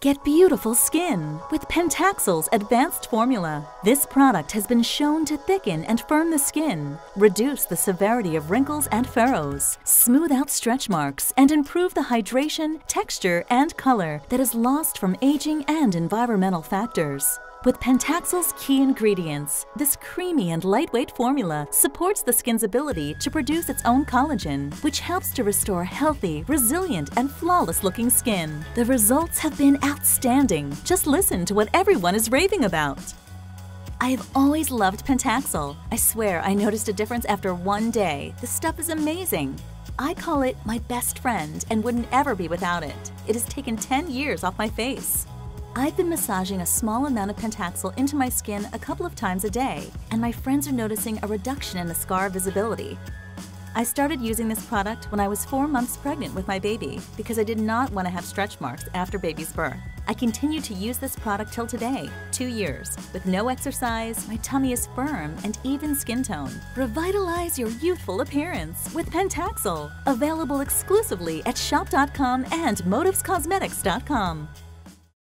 Get beautiful skin with Pentaxyl's advanced formula. This product has been shown to thicken and firm the skin, reduce the severity of wrinkles and furrows, smooth out stretch marks, and improve the hydration, texture, and color that is lost from aging and environmental factors. With Pentaxyl's key ingredients, this creamy and lightweight formula supports the skin's ability to produce its own collagen, which helps to restore healthy, resilient, and flawless looking skin. The results have been outstanding. Just listen to what everyone is raving about. I have always loved Pentaxyl. I swear I noticed a difference after one day. The stuff is amazing. I call it my best friend and wouldn't ever be without it. It has taken 10 years off my face. I've been massaging a small amount of Pentaxyl into my skin a couple of times a day, and my friends are noticing a reduction in the scar visibility. I started using this product when I was four months pregnant with my baby because I did not want to have stretch marks after baby's birth. I continue to use this product till today, two years. With no exercise, my tummy is firm and even skin tone. Revitalize your youthful appearance with Pentaxyl, available exclusively at shop.com and motivescosmetics.com.